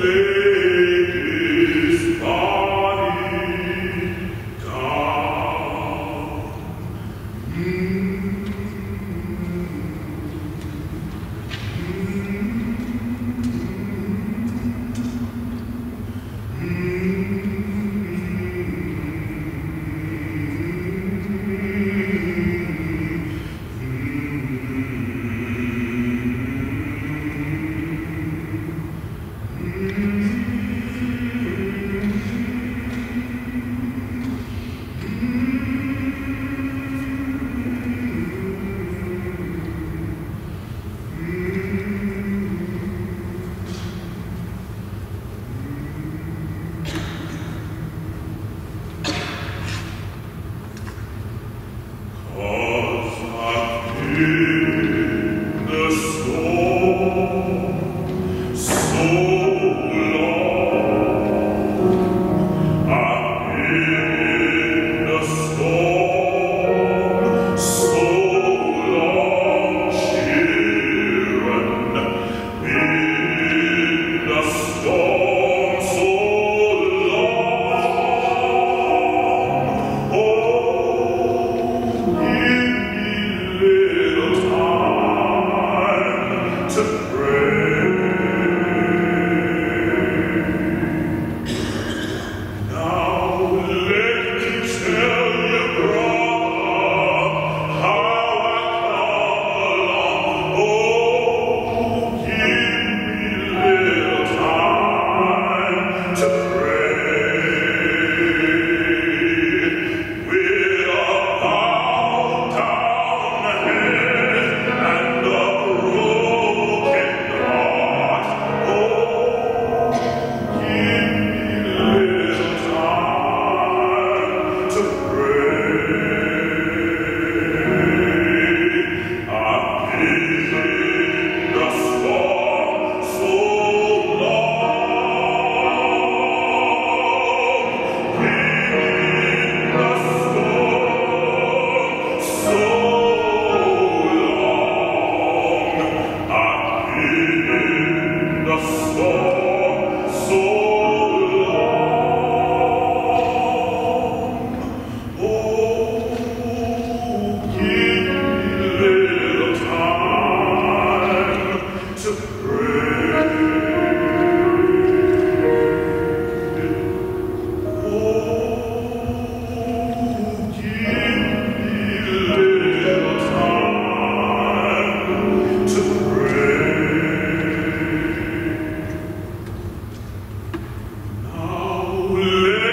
to Oh,